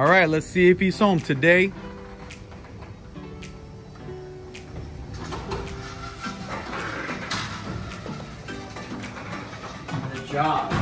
All right, let's see if he's home today. The job.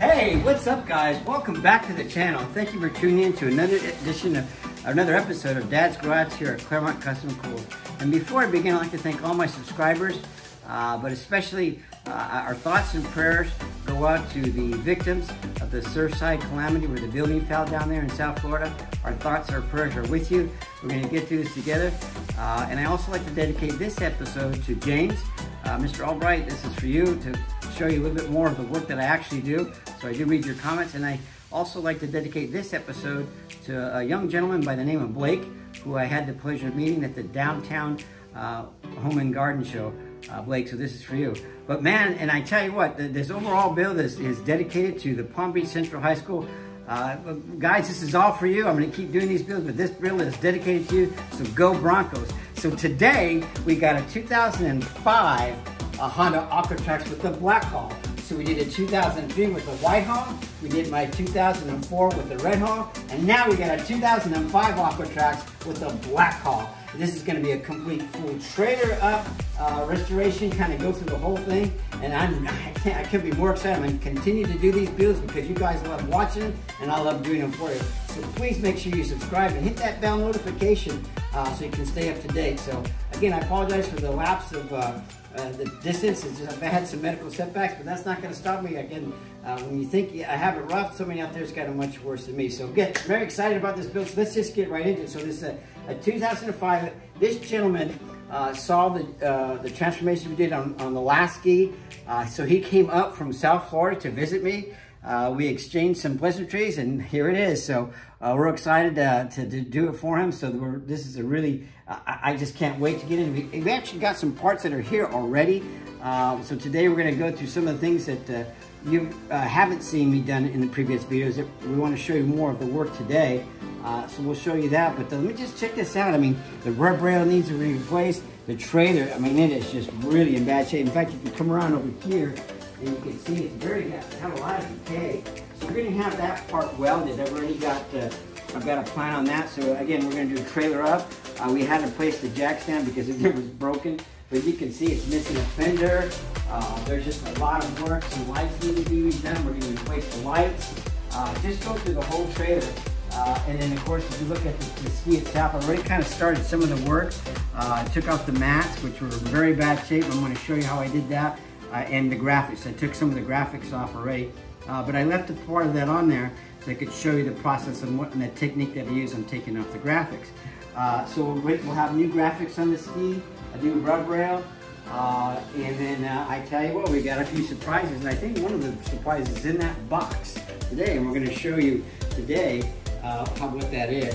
Hey, what's up guys? Welcome back to the channel. Thank you for tuning in to another edition of another episode of Dad's Garage here at Clermont Custom Cools. And before I begin, I'd like to thank all my subscribers, uh, but especially uh, our thoughts and prayers go out to the victims of the Surfside calamity where the building fell down there in South Florida. Our thoughts, our prayers are with you. We're going to get through this together. Uh, and I also like to dedicate this episode to James. Uh, Mr. Albright, this is for you to show you a little bit more of the work that I actually do. So I do read your comments and I also like to dedicate this episode to a young gentleman by the name of Blake, who I had the pleasure of meeting at the downtown uh, Home and Garden Show. Uh, Blake, so this is for you. But man, and I tell you what, this overall bill is, is dedicated to the Palm Beach Central High School. Uh, guys, this is all for you. I'm going to keep doing these bills, but this bill is dedicated to you, so go Broncos. So today, we got a 2005 a Honda AquaTrax with the black hull. So we did a 2003 with the white hull, we did my 2004 with the red hull, and now we got a 2005 AquaTrax with the black hull. This is gonna be a complete full trailer up uh, restoration, kind of go through the whole thing. And I'm, I, can't, I couldn't be more excited. I'm gonna continue to do these builds because you guys love watching them and I love doing them for you. So please make sure you subscribe and hit that bell notification uh, so you can stay up to date. So again, I apologize for the lapse of uh, uh, the distance is just, I've had some medical setbacks, but that's not going to stop me. Again, uh, when you think I have it rough, somebody out there's got it much worse than me. So get very excited about this build. So let's just get right into it. So this is a, a 2005. This gentleman uh, saw the uh, the transformation we did on, on the last ski. Uh, so he came up from South Florida to visit me. Uh, we exchanged some pleasantries and here it is. So uh, we're excited uh, to, to, do it for him. So this is a really, I, I, just can't wait to get in. We, we, actually got some parts that are here already. Uh, so today we're gonna go through some of the things that uh, you haven't seen me done in the previous videos. We wanna show you more of the work today. so we'll show you that, but let me just check this out. I mean, the rub rail needs to be replaced. The trailer, I mean, it is just really in bad shape. In fact, if you come around over here, and you can see it's very, have a lot of decay. So we're gonna have that part welded. I've already got, uh, I've got a plan on that. So again, we're gonna do a trailer up. Uh, we had to place the jack stand because it was broken. But you can see it's missing a fender. Uh, there's just a lot of work. Some lights need to be redone. We're gonna replace the lights. Uh, just go through the whole trailer. Uh, and then of course, if you look at the, the, ski itself, I already kind of started some of the work. Uh, I took out the mats, which were in very bad shape. I'm gonna show you how I did that uh, and the graphics. I took some of the graphics off already, uh, but I left a part of that on there so I could show you the process and what and the technique that I use on taking off the graphics. Uh, so we'll, we'll have new graphics on the ski, a new rub rail, uh, and then uh, I tell you what, we got a few surprises, and I think one of the surprises is in that box today, and we're going to show you today uh, how, what that is.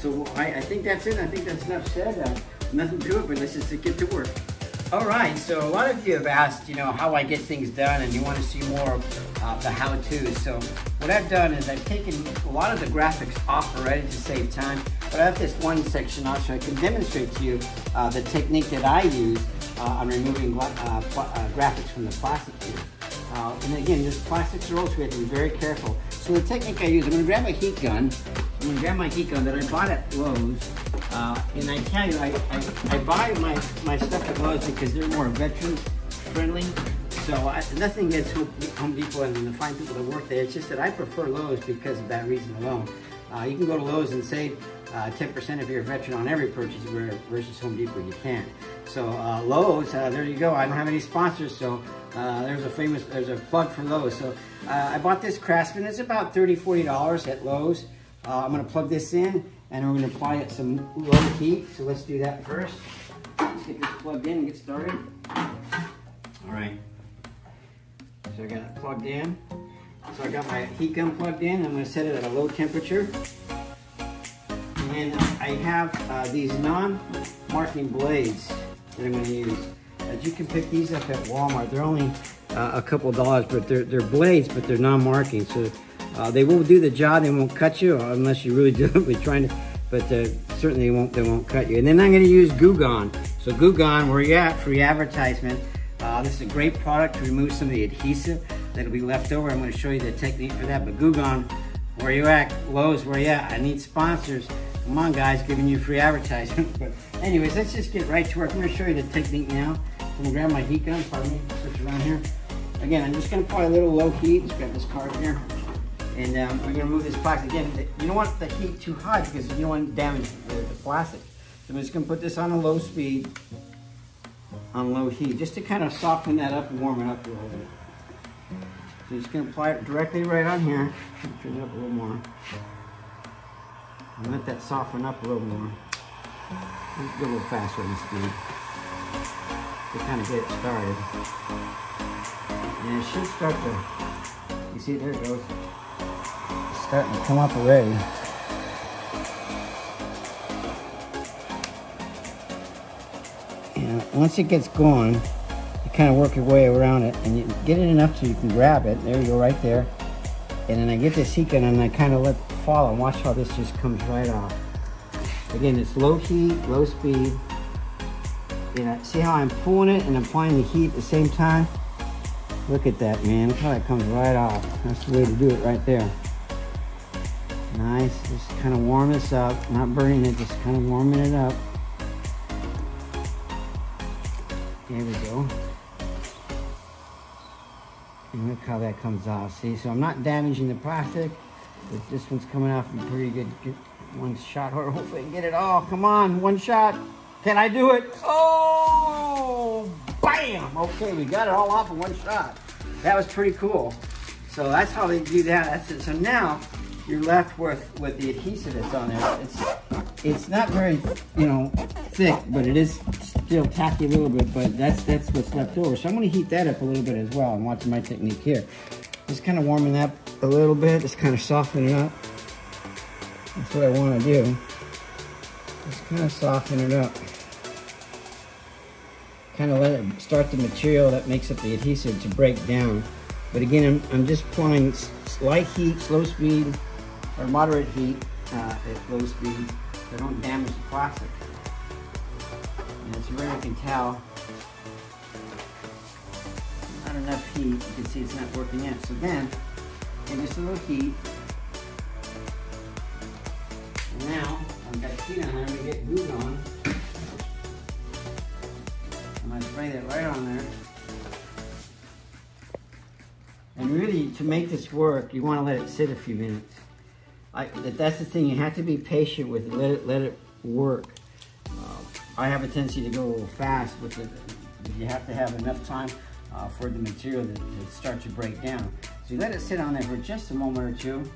so I, I, think that's it. I think that's enough said. nothing to it, but let's just get to work. All right, so a lot of you have asked, you know, how I get things done and you want to see more of uh, the how-tos. So what I've done is I've taken a lot of the graphics off already to save time, but I have this one section on so I can demonstrate to you uh, the technique that I use uh, on removing uh, uh, graphics from the plastic here. Uh, and again, this plastic rolls, so we have to be very careful. So the technique I use, I'm gonna grab a heat gun. I'm gonna grab my heat gun that I bought at Lowe's. Uh, and I tell you, I, I, I, buy my, my stuff at Lowe's because they're more veteran friendly. So I, nothing against Home Depot and the fine people that work there. It's just that I prefer Lowe's because of that reason alone. Uh, you can go to Lowe's and save 10% uh, if you're a veteran on every purchase where, versus Home Depot, you can't. So uh, Lowe's, uh, there you go. I don't have any sponsors, so uh, there's a famous, there's a plug for Lowe's. So uh, I bought this Craftsman. It's about $30, $40 at Lowe's. Uh, I'm gonna plug this in and we're gonna apply it some low heat. So let's do that first. Let's get this plugged in and get started. All right. So I got it plugged in. So I got my heat gun plugged in. I'm gonna set it at a low temperature. And I have uh, these non-marking blades that I'm gonna use. As you can pick these up at Walmart. They're only uh, a couple dollars, but they're, they're blades, but they're non-marking. So uh, they won't do the job. They won't cut you unless you really do it. trying to, but uh, certainly won't. They won't cut you. And then I'm going to use Goo Gone. So Goo Gone, where you at? Free advertisement. Uh, this is a great product to remove some of the adhesive that'll be left over. I'm going to show you the technique for that. But Goo Gone Where you at? Lowe's, where you at? I need sponsors. Come on, guys, giving you free advertising. but anyways, let's just get right to work. I'm gonna show you the technique now. I'm gonna grab my heat gun, pardon me, switch around here. Again, I'm just gonna apply a little low heat. Let's grab this card here. And um, we're gonna move this plastic. Again, you don't want the heat too high because you don't want to damage the, the plastic. So I'm just gonna put this on a low speed, on low heat, just to kind of soften that up and warm it up a little bit. So I'm just gonna apply it directly right on here. Turn it up a little more. And let that soften up a little more. Go a little faster on the speed. To kind of get it started. And it should start to, you see, there it goes. Starting to come up already. And once it gets going, you kind of work your way around it and you get it enough so you can grab it. There you go, right there. And then I get this heat gun and I kind of let it fall and watch how this just comes right off. Again, it's low heat, low speed. You know, see how I'm pulling it and applying the heat at the same time? Look at that, man. Look how that comes right off. That's the way to do it right there. Nice. Just kind of warm this up. Not burning it, just kind of warming it up. There we go. And look how that comes off. See, so I'm not damaging the plastic, but this one's coming off in pretty good. Get one shot, hopefully I can get it all. Come on, one shot. Can I do it? Oh, bam! Okay, we got it all off in one shot. That was pretty cool. So that's how they do that. That's it. So now you're left with with the adhesive that's on there. It's it's not very you know thick, but it is still tacky a little bit. But that's that's what's left over. So I'm to heat that up a little bit as well. I'm watching my technique here. Just kind of warming that a little bit. Just kind of softening up. That's what I want to do. Just kind of soften it up. Kind of let it start the material that makes up the adhesive to break down. But again, I'm, I'm just applying light heat, slow speed, or moderate heat uh, at low speed. So don't damage the plastic. And where you can tell not enough heat. You can see it's not working yet. So then, give just a little heat. And now, I've got heat on I'm gonna get Goo Gone. I'm gonna spray that right on there. And really, to make this work, you wanna let it sit a few minutes. I, that's the thing, you have to be patient with it, let it, let it work. Uh, I have a tendency to go a little fast but. You have to have enough time uh, for the material to, to, start to break down. So you let it sit on there for just a moment or two,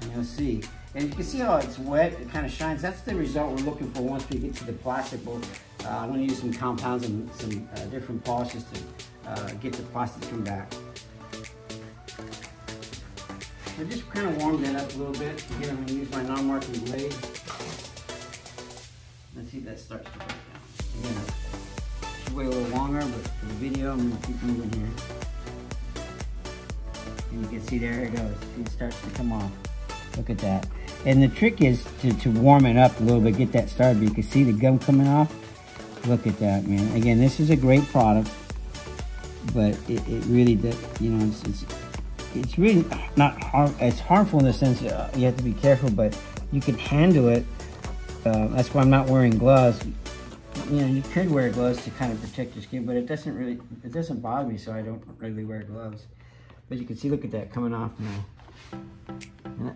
and you'll see. And you can see how it's wet, it kind of shines. That's the result we're looking for once we get to the plastic. We'll, uh, I'm gonna use some compounds and some uh, different polishes to uh, get the plastic to come back. I just kind of warmed that up a little bit. Again, I'm gonna use my non-marking blade. Let's see if that starts to break down. Again, should wait a little longer, but for the video, I'm gonna keep moving here. And you can see there it goes. It starts to come off. Look at that. And the trick is to, to warm it up a little bit, get that started. You can see the gum coming off. Look at that, man. Again, this is a great product, but it, it really, does, you know, it's, it's it's really not harm. It's harmful in the sense uh, you have to be careful, but you can handle it. Uh, that's why I'm not wearing gloves. You know, you could wear gloves to kind of protect your skin, but it doesn't really, it doesn't bother me, so I don't really wear gloves. But you can see, look at that coming off now.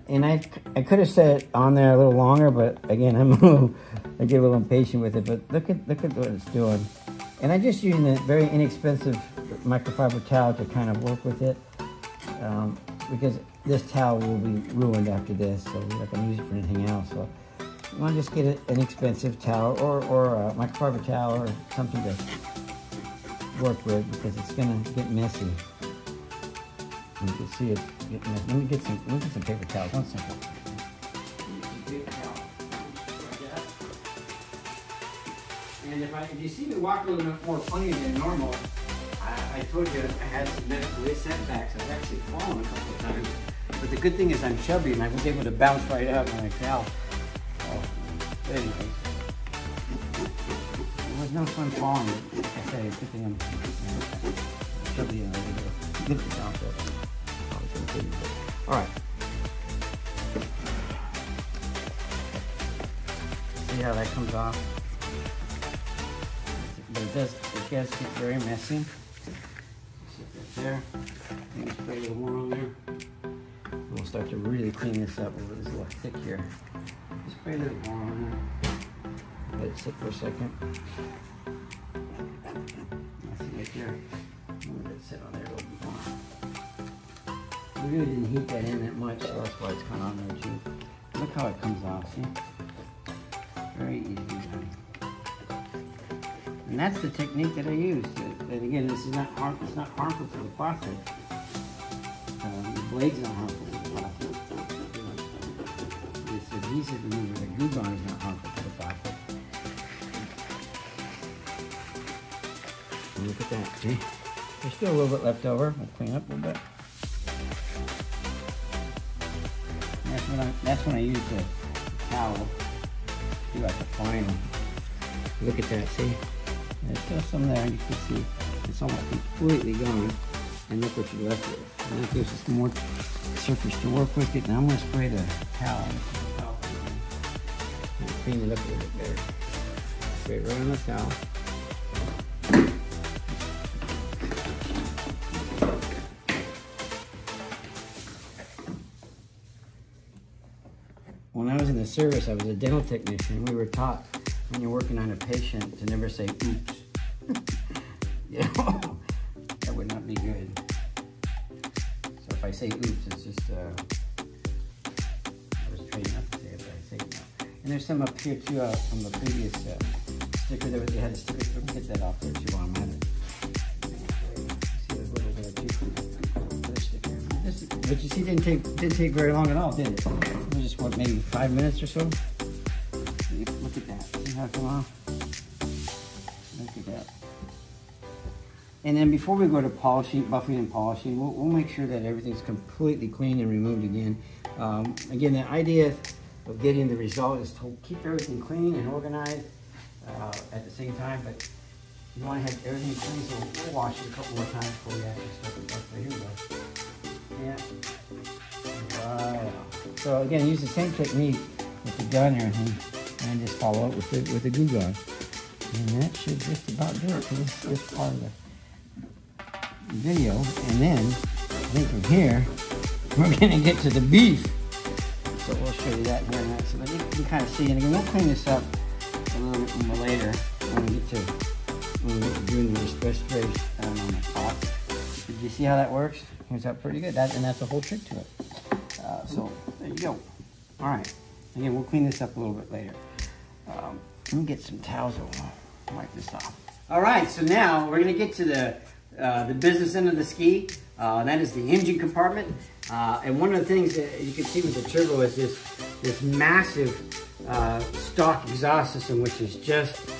And, I, I could have set it on there a little longer, but again, I'm a little, I get a little impatient with it. But look at, look at what it's doing. And I'm just using a very inexpensive microfiber towel to kind of work with it um, because this towel will be ruined after this, so we're not going to use it for anything else. So you want to just get an expensive towel or, or a microfiber towel or something to work with because it's going to get messy. And you can see it getting messy. Let me get some, let me get some paper towels. One second. And if, I, if you see me walk a little bit more funny than normal, I, I told you I had some weird setbacks. I've actually fallen a couple of times. But the good thing is I'm chubby and I was able to bounce right up and I fell. So, anyway. It was no fun falling. I say, good thing I'm chubby and I'm able to bounce up. Alright. See how that comes off? But it does, it does get very messy. There. Maybe spray a little more on there. We'll start to really clean this up. It's a little thick here. Spray a little more on there. Let it sit for a second. I see right there. Let it sit on there a little bit more. We really didn't heat that in that much, so that's why it's kind of on there too. Look how it comes off, see? Very easy done. And that's the technique that I use. And again, this is not harm, it's not harmful to the plastic. Uh, the blade's not harmful to the plastic. This adhesive remover, the Goo Gone is not harmful to the plastic. And look at that, see? There's still a little bit left over. We'll clean up a little bit. That's when I that's when I use the towel. Do like a final. Look at that, see? There's still some there, and you can see it's almost completely gone. And look what you're left with. And that gives us more surface to work with it. And I'm gonna spray the towel. And clean it up a little bit better. Spray it right on the towel. When I was in the service, I was a dental technician. We were taught when you're working on a patient to never say oops. Some up here too uh, from the previous uh, sticker. Was, they had a sticker. Let me get that off there too while I'm at it. But you see, didn't take didn't take very long at all, did it? It was just what, maybe five minutes or so. Look at that. See how it come off? Look at that. And then before we go to polishing, buffing and polishing, we'll, we'll make sure that everything's completely clean and removed again. Um, again, the idea of getting the result is to keep everything clean and organized uh, at the same time, but you want to have everything clean, so we'll wash it a couple more times before we actually start the buff. Here we go. Yeah. Wow. So again, use the same technique with the gun everything, and just follow up with the with the Goo Gone. And that should just about do it for this, this part of the video. And then, I think from here, we're gonna get to the beef. So we'll show you that here next. So you can kind of see, and again, we'll clean this up a little bit more later when we get to when we get to doing the restoration um, on the top. Did you see how that works? Comes out pretty good. That and that's the whole trick to it. Uh, so there you go. All right. Again, we'll clean this up a little bit later. Um, let me get some towels. I'll wipe this off. All right. So now we're gonna get to the uh, the business end of the ski. Uh, that is the engine compartment. Uh, and one of the things that you can see with the turbo is this this massive uh, stock exhaust system, which is just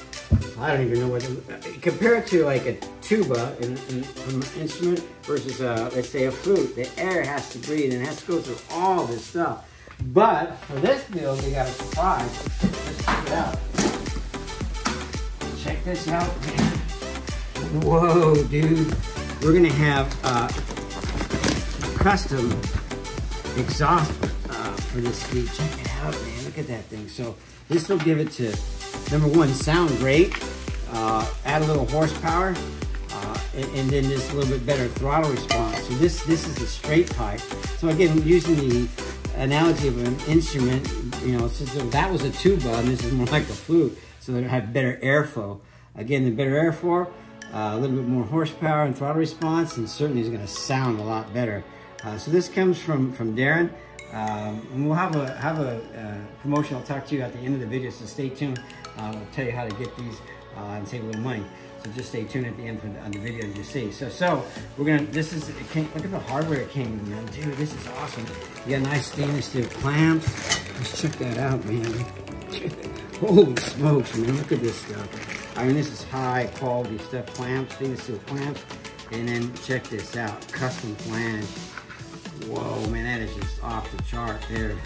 I don't even know what to, compare it to like a tuba in, in, from an instrument versus uh, let's say a flute. The air has to breathe and it has to go through all this stuff. But for this build, we got a surprise. Let's check it out. Check this out. Whoa, dude. We're gonna have uh, custom exhaust uh, for this ski. Check it out, man. Look at that thing. So this will give it to, number one, sound great. Uh, add a little horsepower. Uh, and, and, then just a little bit better throttle response. So this this is a straight pipe. So again, using the analogy of an instrument, you know, since that was a tuba and this is more like a flute, so that it had better airflow. Again, the better airflow, uh, a little bit more horsepower and throttle response, and certainly is going to sound a lot better. Uh, so this comes from from Darren, um, and we'll have a have a uh, promotion. I'll talk to you at the end of the video, so stay tuned. Uh, we'll tell you how to get these uh, and save a little money. So just stay tuned at the end for the, on the video you see. So so we're gonna. This is it came, look at the hardware it came with, man. Dude, this is awesome. You got nice stainless steel clamps. Let's check that out, man. Holy smokes, man! Look at this stuff. I mean, this is high quality stuff. Clamps, stainless steel clamps. And then check this out, custom flange. Whoa, man, that is just off the chart there.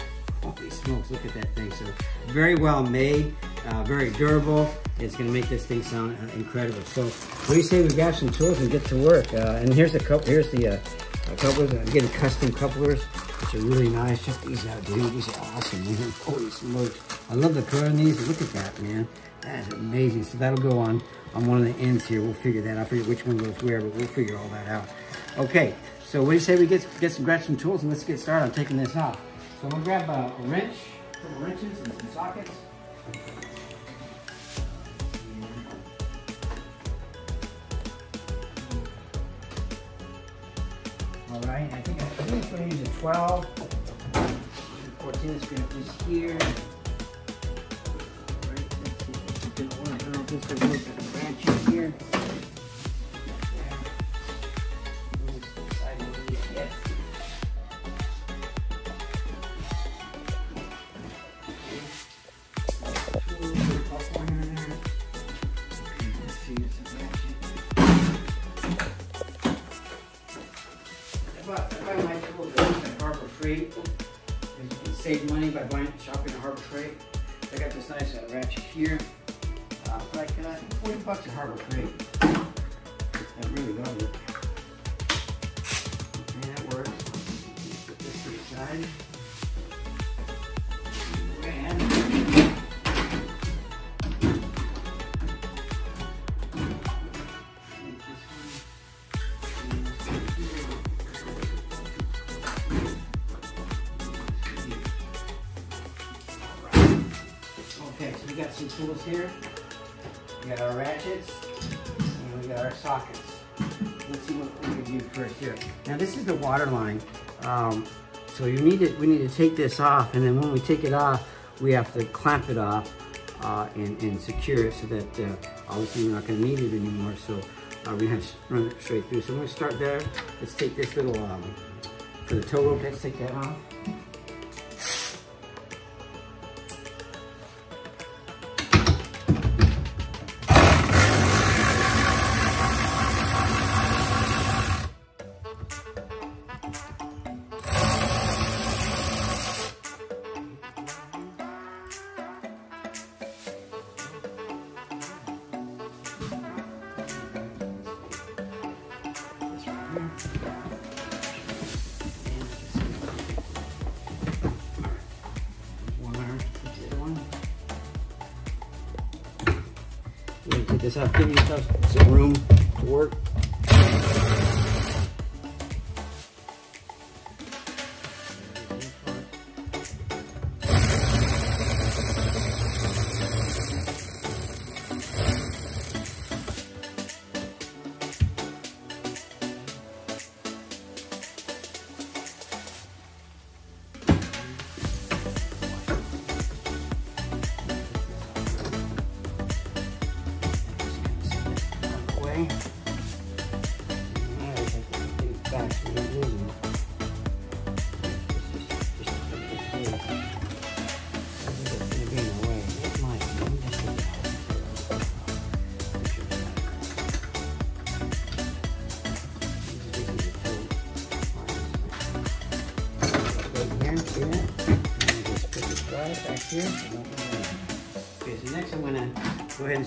Holy smokes, look at that thing. So very well made, uh, very durable. It's gonna make this thing sound uh, incredible. So what do you say we grab some tools and get to work? Uh, and here's the couple, here's the uh, couplers, again, custom couplers. ratchets are really nice. Check these out, dude. These are awesome, man. Holy smokes. I love the color on these. Look at that, man. That is amazing. So that'll go on on one of the ends here. We'll figure that out. I forget which one goes where, but we'll figure all that out. Okay, so what do you say we get, get some, grab some tools and let's get started on taking this off. So I'm gonna grab a, a wrench, a wrenches and some sockets. All right, I think I, I think it's gonna use a 12. 14 is gonna be here. Right, see if it's gonna work. I don't know if this is gonna look like branch here. So you need to, we need to take this off, and then when we take it off, we have to clamp it off uh, and, and secure it so that uh, obviously we're not going to need it anymore. So uh, we have to run it straight through. So I'm to start there. Let's take this little, um, for the tow rope, let's take that off.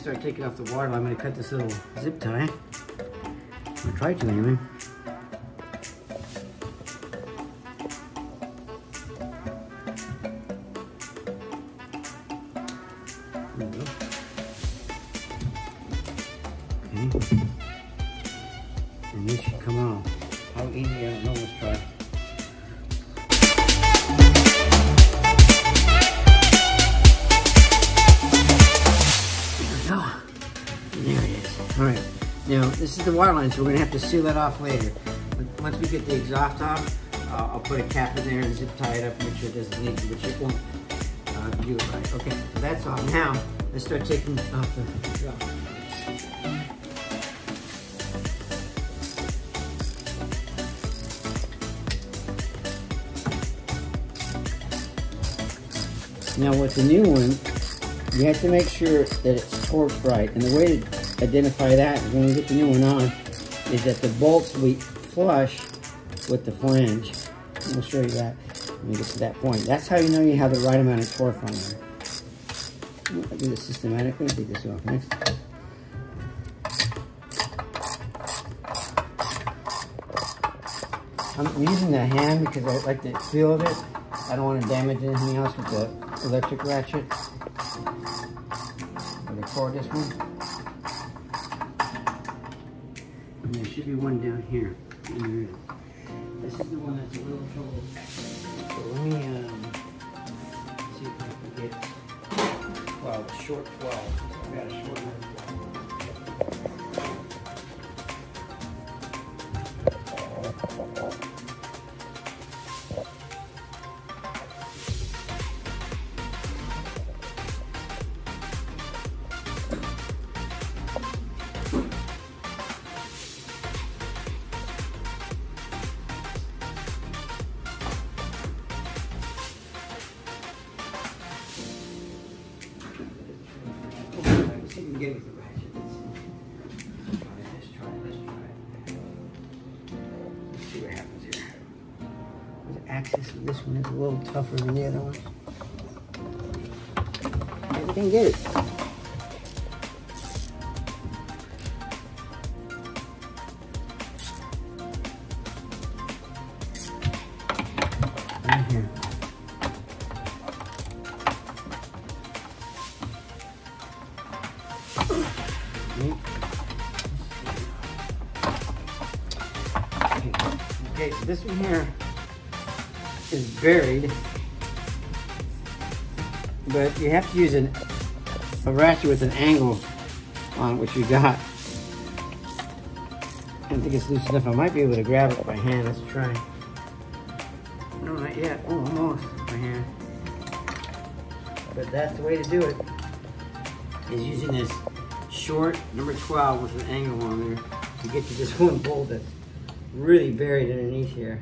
Start taking off the water. I'm gonna cut this little zip tie. I'll try to anyway. Now, this is the water line, so we're gonna have to seal that off later. But once we get the exhaust off, uh, I'll put a cap in there and zip tie it up, make sure it doesn't leak, which it won't. Uh, do it right. Okay, so that's off. Now, let's start taking off the. Now with the new one, you have to make sure that it's torqued right. And the way to identify that when we get the new one on, is that the bolts will be flush with the flange. We'll show you that when we get to that point. That's how you know you have the right amount of torque on there. I'll do this systematically. Take this off next. I'm using the hand because I like the feel of it. I don't want to damage anything else with the electric ratchet. Or the cordless one. And there should be one down here. This is the one that's a little trouble. So let me um, see if I can get 12, short 12. I've got a short one. Can get it. Right here. Okay, okay, so this one here is buried, but you have to use an, a ratchet with an angle on what you got. I don't think it's loose enough. I might be able to grab it by hand. Let's try. No, not yet. Oh, almost by hand. But that's the way to do it. Is using this short number 12 with an angle on there to get to this one bolt that's really buried underneath here.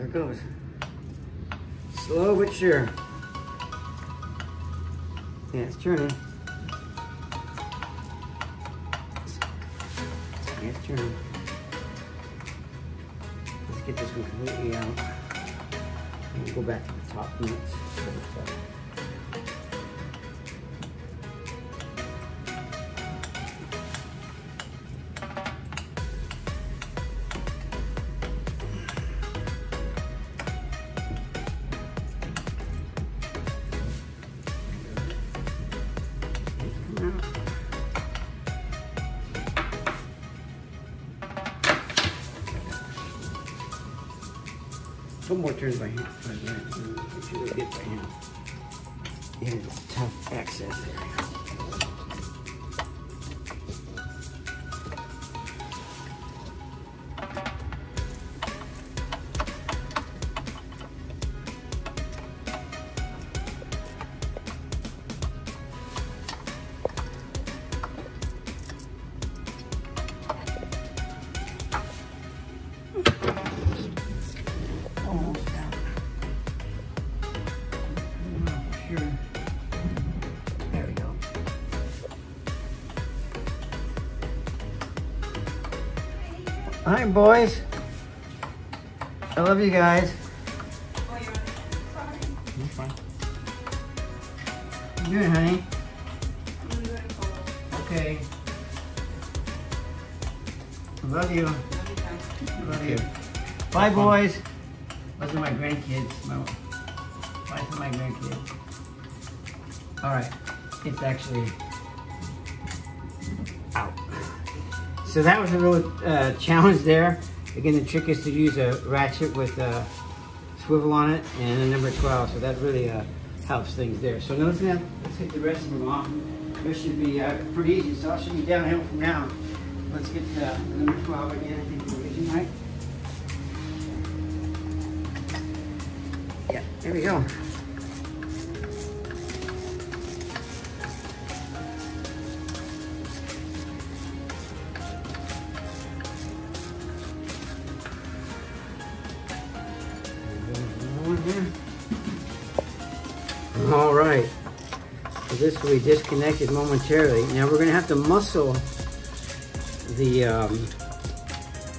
There it goes. Slow but sure. Yeah, it's turning. Yeah, it's turning. Let's get this one completely out. And go back to the top nuts. Hi, boys. I love you guys. You fine. What you doing, honey? Okay. Love you. Love you. Bye, boys. Those are my grandkids. My and my grandkids. All right, it's actually So that was a real uh, challenge there. Again, the trick is to use a ratchet with a swivel on it and a number 12. So that really uh, helps things there. So now let's, now, let's hit the rest of them off. This should be uh, pretty easy. So I'll show you downhill from now. Let's get the number 12 again. I think we're getting right. Yeah, there we go. Be disconnected momentarily. Now we're going to have to muscle the um,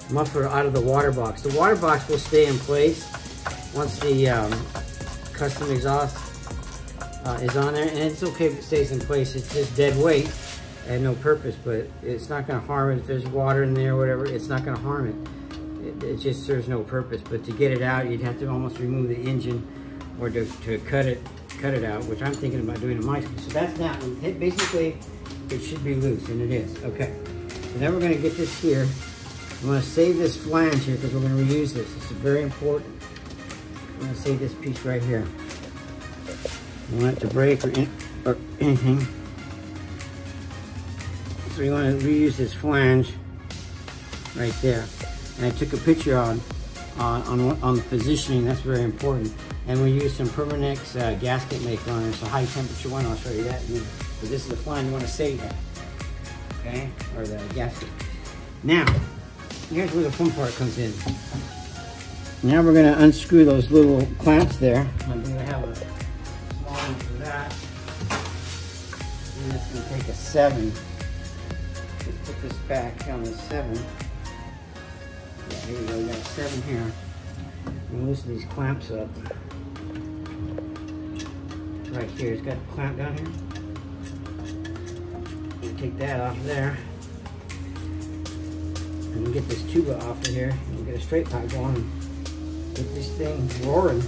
muffler out of the water box. The water box will stay in place once the um, custom exhaust uh, is on there, and it's okay if it stays in place. It's just dead weight, and no purpose, but it's not gonna harm it. If there's water in there or whatever, it's not gonna harm it. it. It just serves no purpose, but to get it out, you'd have to almost remove the engine or to, to cut it cut it out, which I'm thinking about doing in my So that's that one. It basically, it should be loose, and it is. Okay. So now we're gonna get this here. I'm gonna save this flange here because we're gonna reuse this. This is very important. I'm gonna save this piece right here. I want it to break or, in, or anything. So you want to reuse this flange right there. And I took a picture on on on, on the positioning. That's very important. And we use some Permatex uh, gasket maker on it. It's a high temperature one. I'll show you that. But this is the flange you want to save that. Okay, or the gasket. Now, here's where the fun part comes in. Now we're going to unscrew those little clamps there. I'm to have a small one for that. And it's to take a seven. Let's put this back on the seven. Yeah, here we go. We got a seven here. And loosen these clamps up. Right here. It's got a clamp down here. take that off there. And get this tuba off of here. And get a straight pipe going. Get this thing roaring.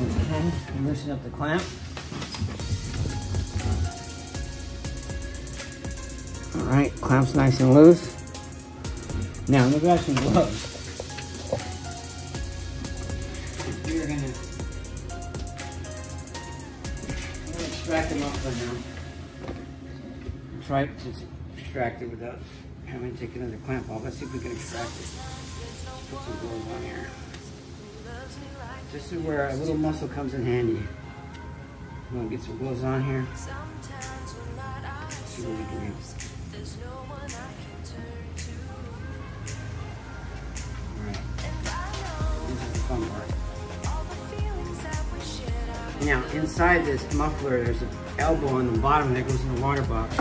Okay, loosen up the clamp. Clamp's nice and loose. Now, let me grab some gloves. We're gonna, extract them off right now. Try to extract it without having to take another clamp off. Let's see if we can extract it. Put some gloves on here. This is where a little muscle comes in handy. I'm gonna get some gloves on here. See what we can do. Alright. This is the fun part. Now, inside this muffler, there's an elbow on the bottom that goes in the water box.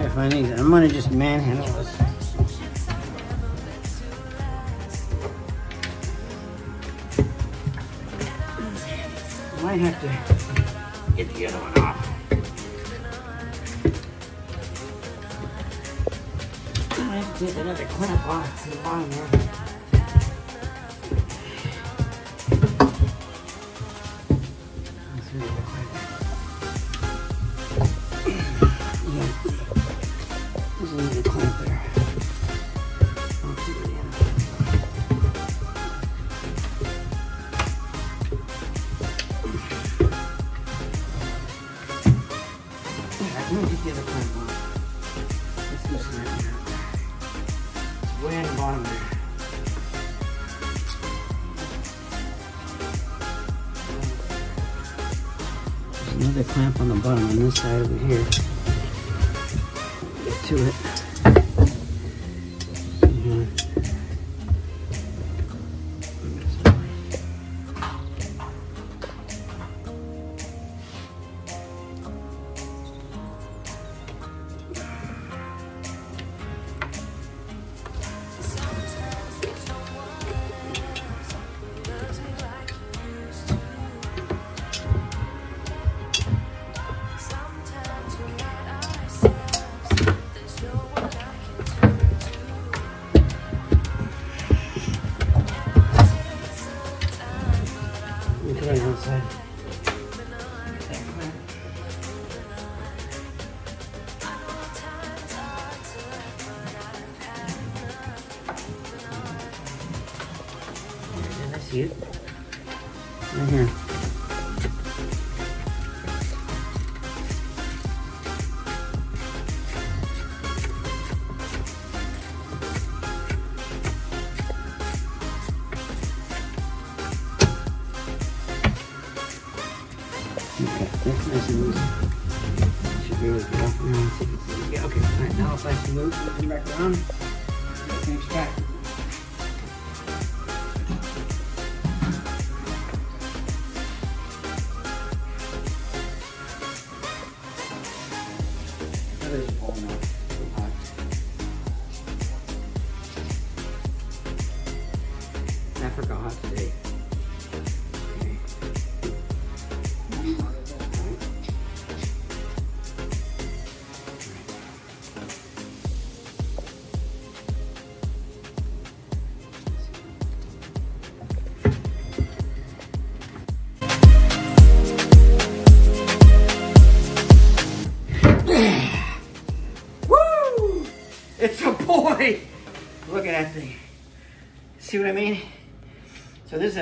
If I need it, I'm gonna just manhandle this. I might have to get the other one off. Another clamp off to the bottom Okay, now. Okay, alright, now it's nice and loose. Come back around. You can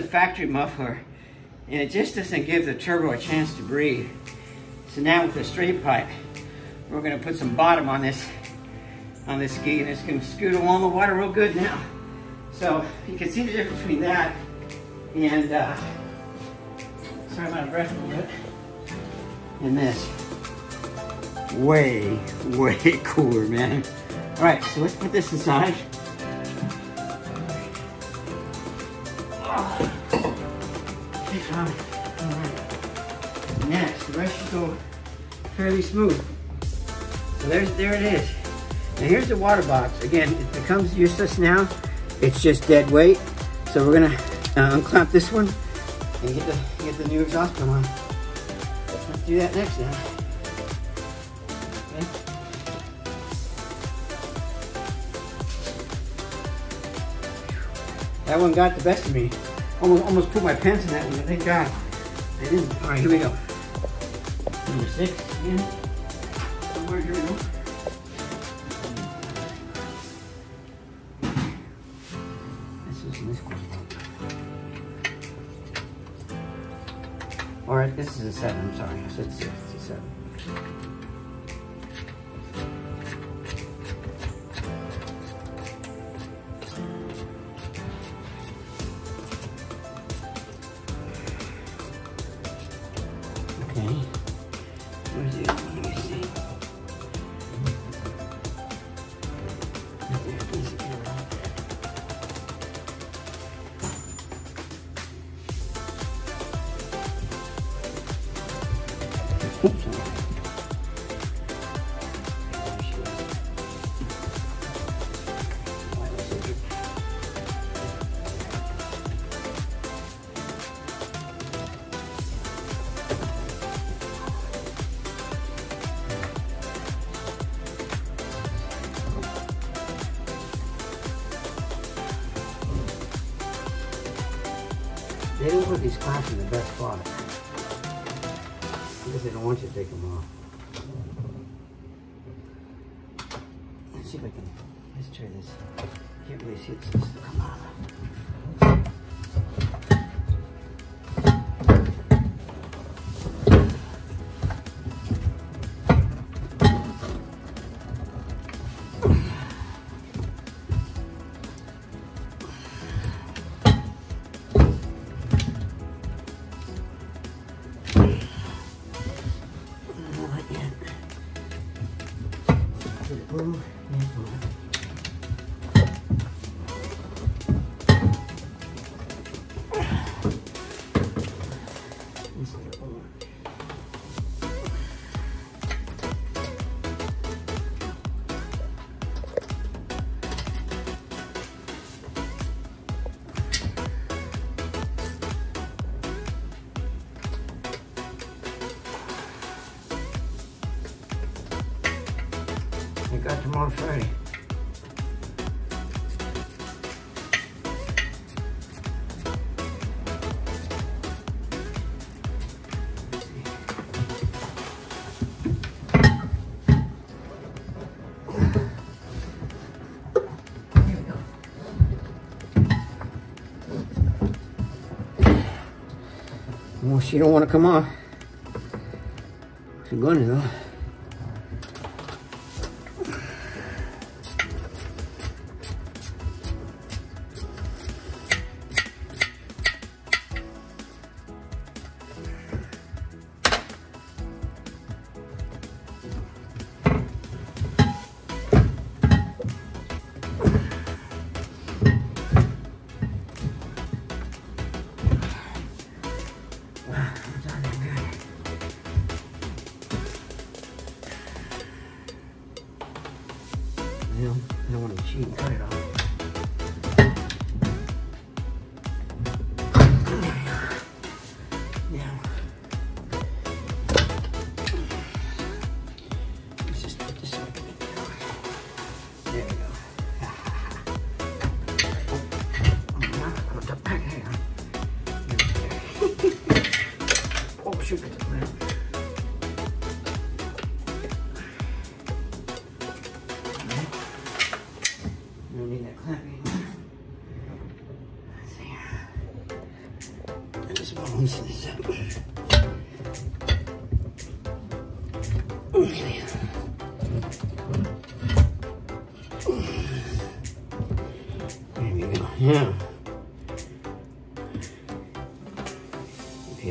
factory muffler, and it just doesn't give the turbo a chance to breathe. So now with the straight pipe, we're gonna put some bottom on this on this ski, and it's gonna scoot along the water real good now. So you can see the difference between that and uh, sorry I'm out of breath a little bit. And this. Way, way cooler, man. All right, so let's put this aside. Fairly smooth. So there's, there it is. Now here's the water box. Again, it becomes useless now. It's just dead weight. So we're gonna uh, unclamp this one and get the get the new exhaust pump on. Let's do that next now. Okay. That one got the best of me. Almost, almost put my pants in that one, thank God I didn't. All right, here we go. Number six Somewhere here we go. This is this one. All right, this is a seven. I'm sorry, I said six. It's a seven. Got Friday. Here we go. Well, she don't want to come off. She's going to though.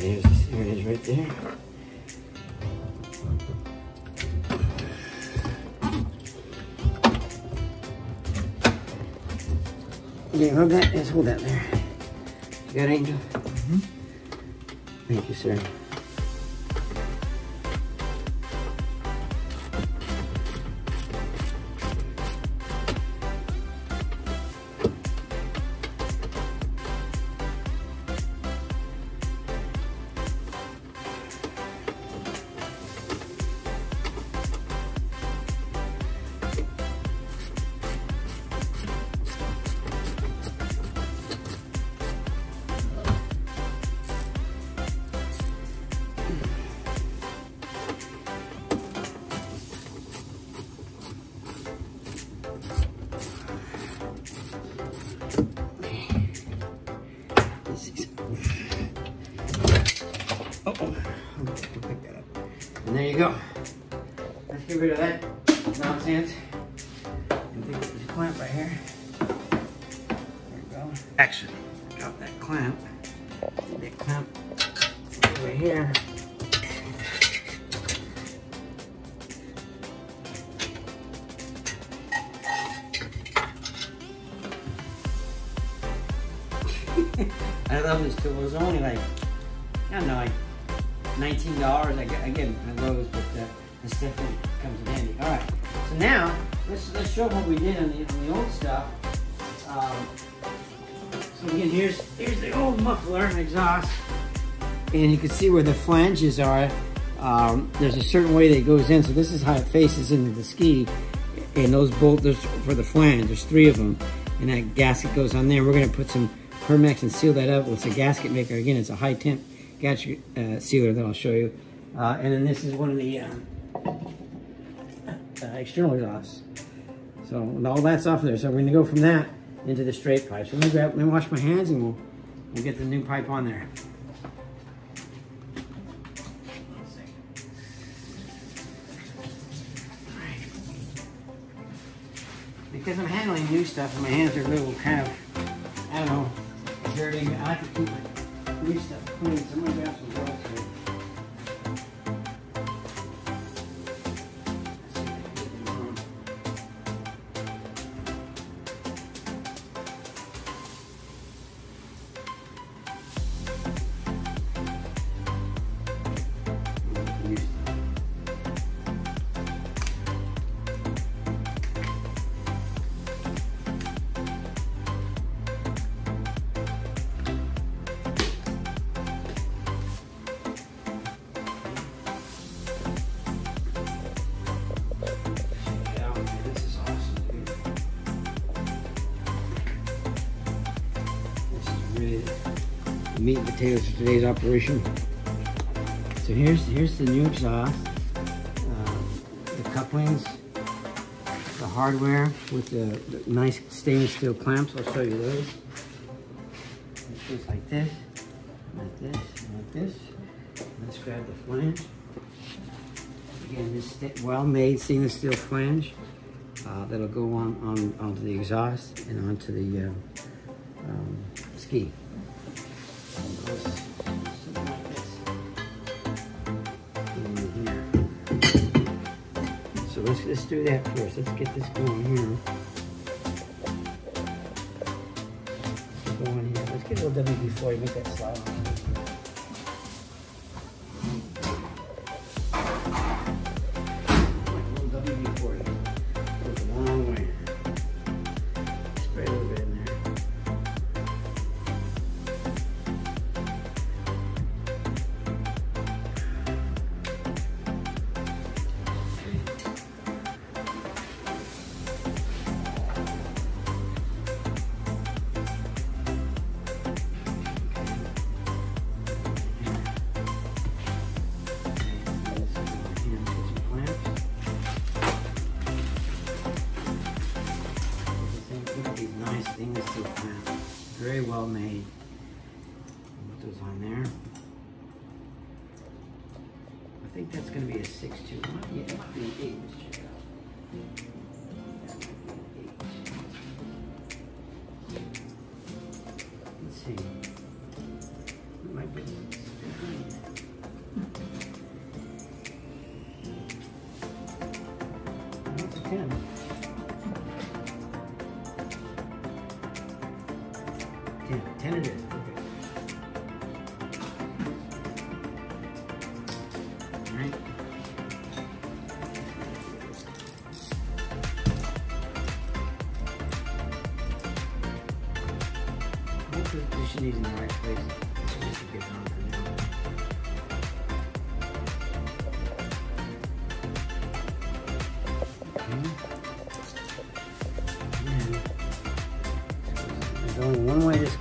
There's there it is right there. Okay, hold that. Let's hold that there. You got Angel? Mm-hmm. Thank you, sir. See where the flanges are. Um, there's a certain way that it goes in, so this is how it faces into the ski. And those bolts for the flange, there's three of them, and that gasket goes on there. We're gonna put some Permatex and seal that up. It's a gasket maker. Again, it's a high temp gasket uh, sealer that I'll show you. Uh, and then this is one of the uh, uh external exhausts. So all that's off there. So we're gonna go from that into the straight pipe. So let me grab, let me wash my hands and we'll, we'll get the new pipe on there. Because I'm handling new stuff and my hands are a little kind of, I don't know, dirty. I like to keep my new stuff clean. So I'm gonna grab some gloves today's operation. So here's here's the new exhaust, uh, the couplings, the hardware with the, the nice stainless steel clamps. I'll show you those. Goes like this, like this, like this. Let's grab the flange. Again, this well-made stainless steel flange uh, that'll go on, on onto the exhaust and onto the uh, um, ski. Let's let's do that first. Let's get this going here. Let's here. Let's get a little WD-40. Make that slide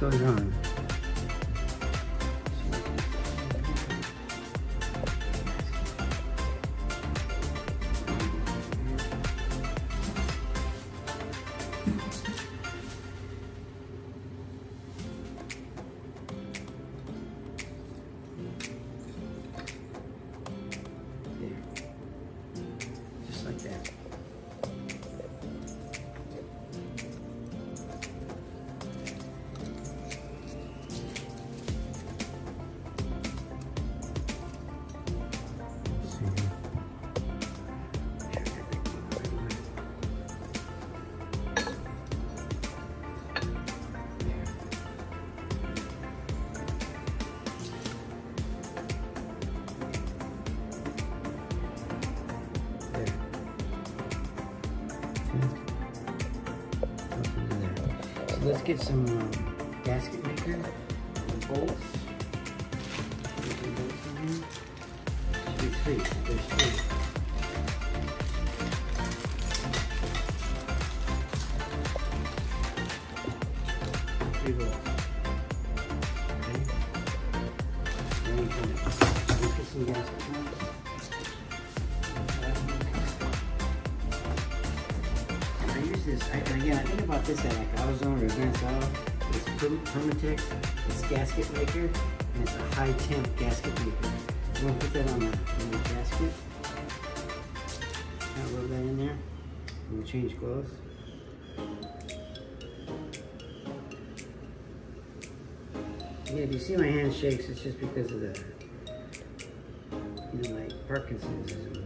going on? get some gasket maker bolts. There's three. Permatex, it's gasket maker, and it's a high temp gasket maker. I'm gonna put that on the, on the gasket. I'll rub that in there. We'll change gloves. Yeah, if you see my hand shakes, it's just because of the, you know, like Parkinson's.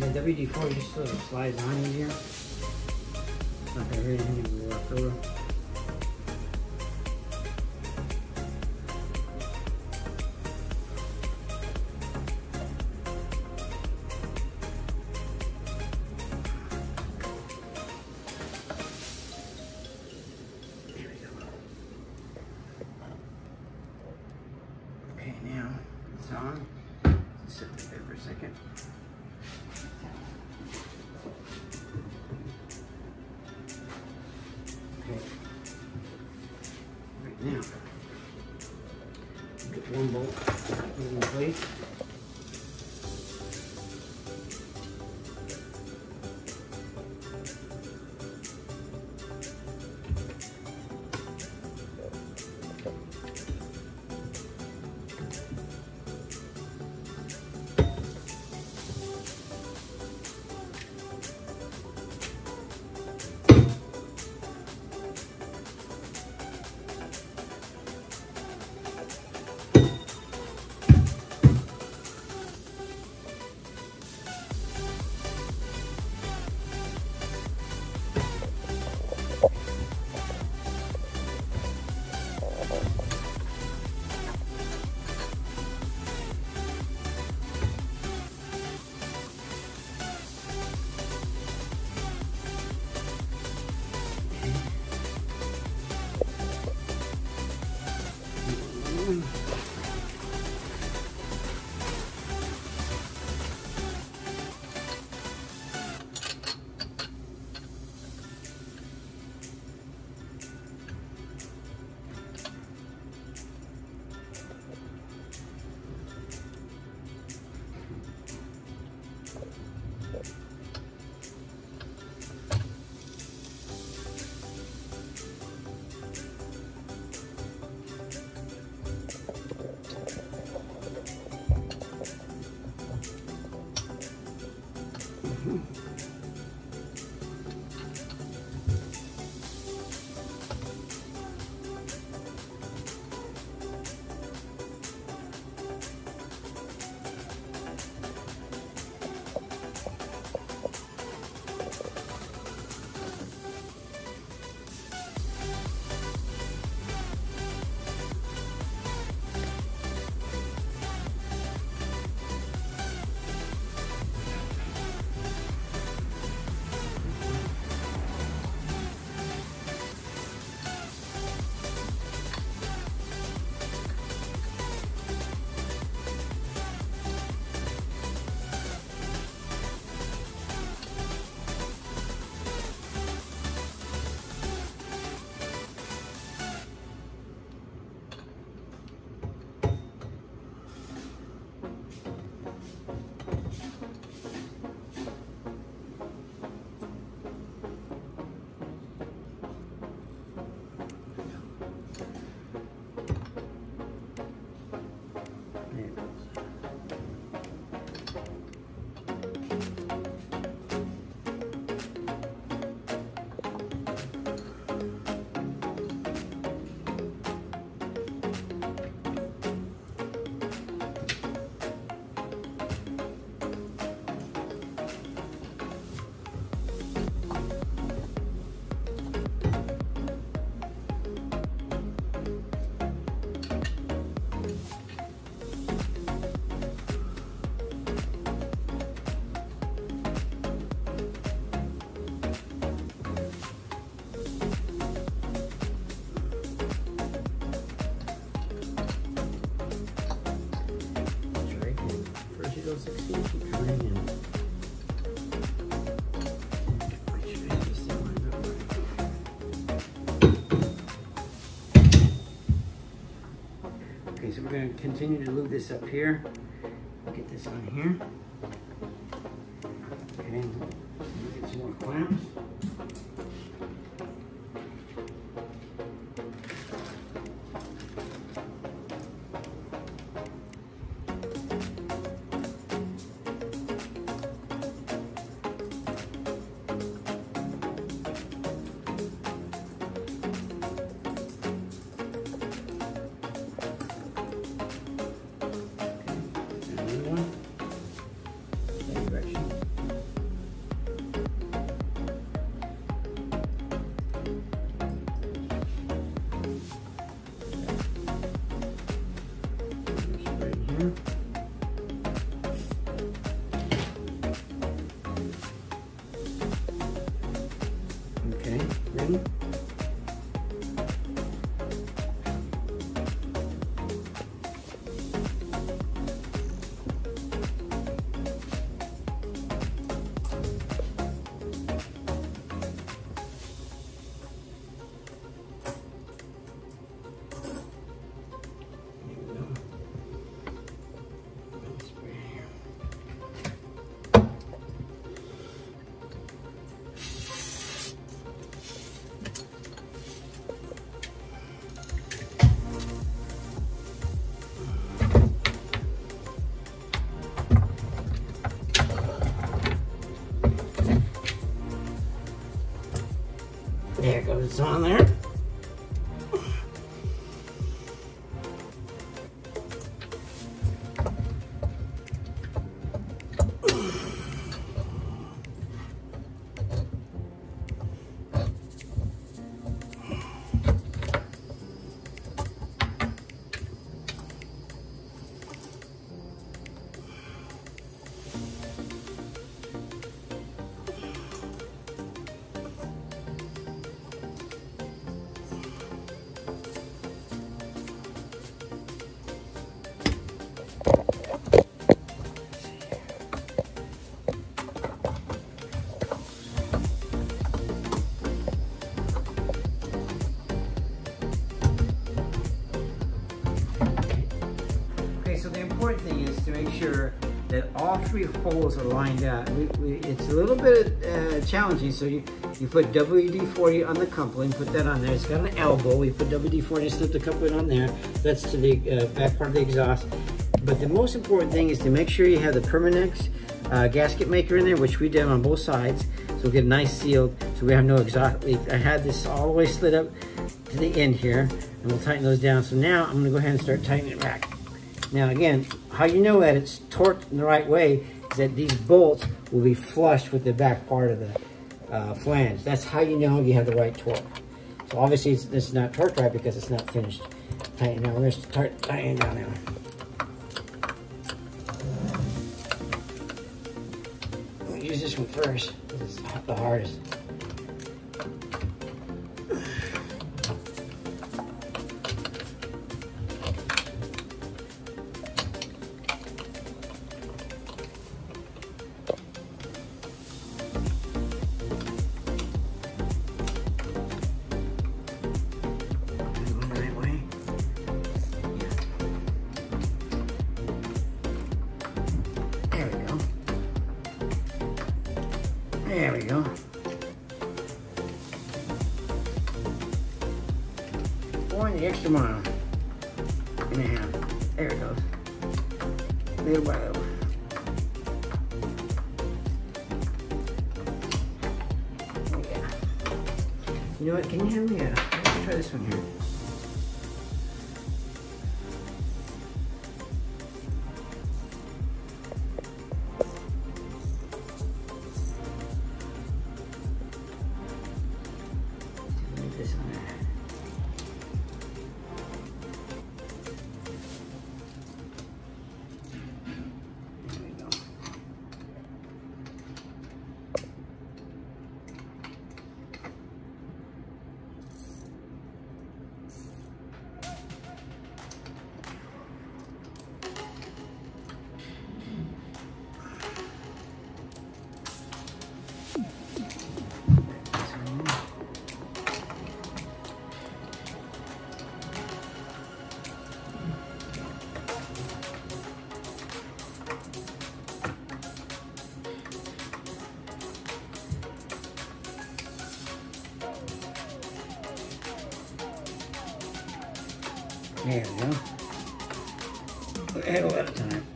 You know, WD-40 still slides on in here. Not gonna hurt anything if we walk over. Continue to lube this up here. Get this on here. It's on there. Holes are lined up. We, we, it's a little bit uh, challenging, so you, you put WD-40 on the coupling, put that on there. It's got an elbow. We put WD-40, slip the coupling on there. That's to the uh, back part of the exhaust. But the most important thing is to make sure you have the Permatex uh, gasket maker in there, which we did on both sides. So we'll get a nice seal, so we have no exhaust leak. I had this all the way slid up to the end here, and we'll tighten those down. So now I'm gonna go ahead and start tightening it back. Now again, how you know that it's torqued in the right way is that these bolts will be flush with the back part of the uh, flange. That's how you know you have the right torque. So obviously it's, is not torqued right because it's not finished. Tighten now, we're gonna start tightening down now. Use this one first. 'cause it's the hardest. A time.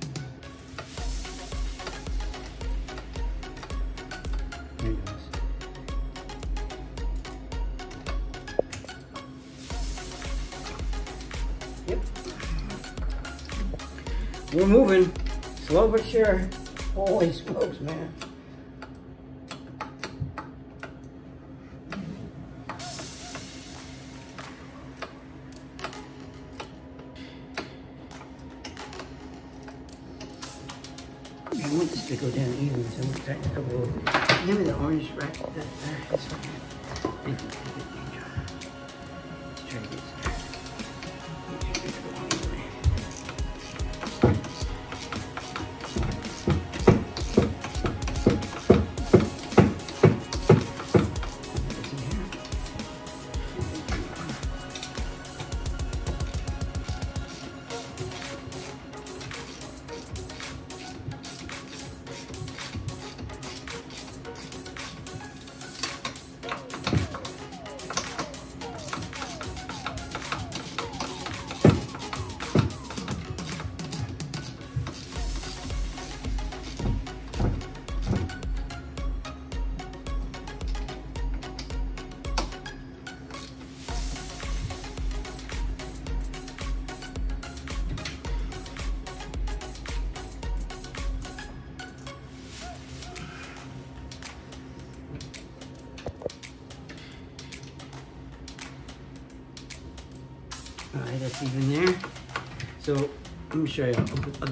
We're moving. Slow but sure. Holy smokes, man.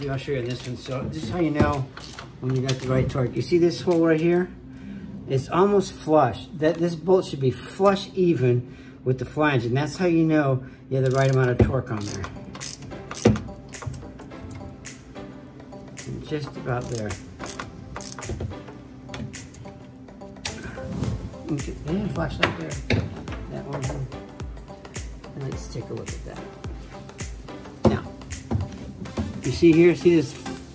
I'll, show you this one. So this is how you know when you got the right torque. You see this hole right here? It's almost flush. That This bolt should be flush even with the flange, and that's how you know you have the right amount of torque on there. And just about there. Okay, and flashlight there. That one. And let's take a look at that. You see here, see this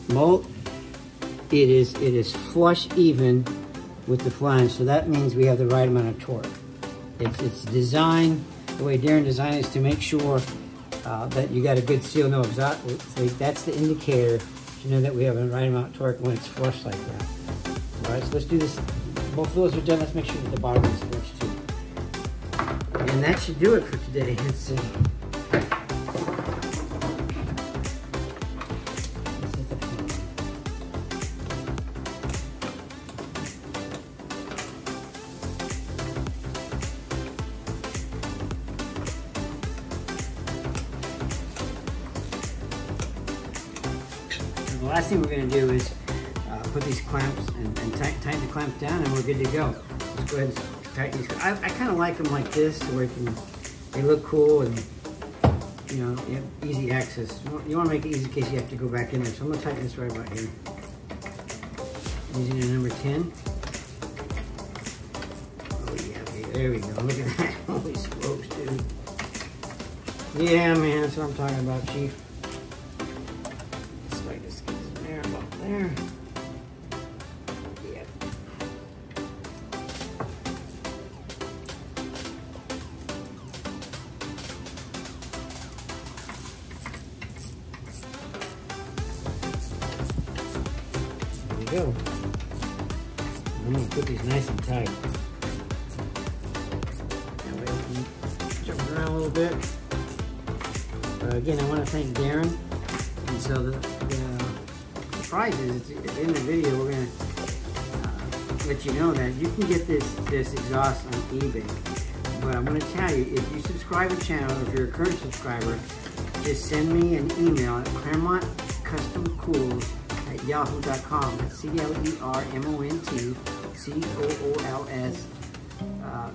bolt? It is it is flush even with the flange, so that means we have the right amount of torque. It's, it's designed, the way Darren designed is to make sure uh, that you got a good seal, no. So that's the indicator to know that we have the right amount of torque when it's flush like that. All right, so let's do this. Both of those are done. Let's make sure that the bottom is flush too. And that should do it for today. Let's see. Go. Let's go ahead and tighten these. I, I kind of like them like this where you can, they look cool and you know, you easy access. You want, to make it easy in case you have to go back in there. So I'm going to tighten this right about here. Using the number 10. Oh yeah, there we go. Look at that. Holy smokes, dude. Yeah, man, that's what I'm talking about, Chief. Channel if you're a current subscriber just send me an email at Clermont Custom Cools at yahoo.com that's C-L-E-R-M-O-N-T C-O-O-L-S uh,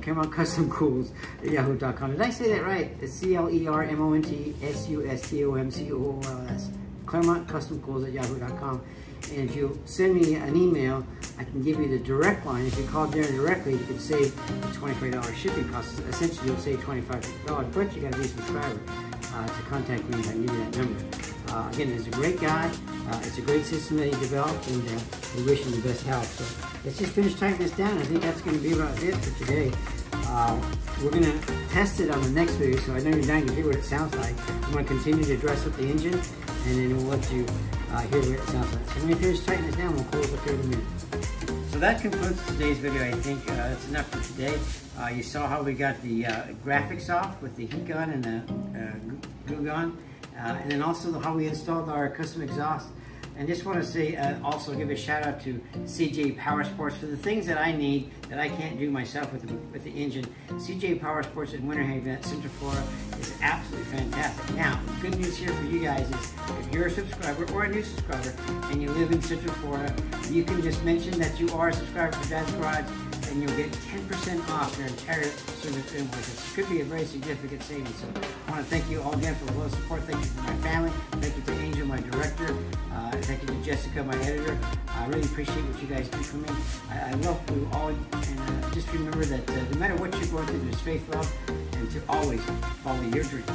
Clermont Custom Cools at yahoo.com. Did I say that right? It's C-L-E-R-M-O-N-T S-U-S-T-O-M-C-O-O-L-S. Clermont Custom Cools at yahoo.com. And if you send me an email, I can give you the direct line. If you call Darren directly, you can save the $25 shipping costs. Essentially, you'll save $25, but you got to be a subscriber uh, to contact me I give you that number. Uh, again, he's a great guy. Uh, it's a great system that he developed, and uh, we wish him the best health. So let's just finish tightening this down. I think that's going to be about it for today. Uh, we're going to test it on the next video, so I know you're dying to hear what it sounds like. I'm to continue to dress up the engine, and then we'll let you uh, hear what it sounds like. So when we finish tightening this down, we'll close up here in a minute. So that concludes today's video. I think uh, that's enough for today. Uh, you saw how we got the uh, graphics off with the heat gun and the uh, Goo Gone. Uh, and then also how we installed our custom exhaust. And just want to say, uh, also give a shout out to CJ Power Sports for the things that I need that I can't do myself with the, with the engine. CJ Power Sports in Winter Haven at Central Florida is absolutely fantastic. Now, good news here for you guys is if you're a subscriber or a new subscriber and you live in Central Florida, you can just mention that you are a subscriber to Dad's Garage and you'll get 10% off your entire service. It could be a very significant savings. So I want to thank you all again for the love support. Thank you to my family. Thank you to Angel, my director. Uh, thank you to Jessica, my editor. I really appreciate what you guys do for me. I, I love you all. And uh, just remember that uh, no matter what you're going through, there's faith, love, and to always follow your dreams.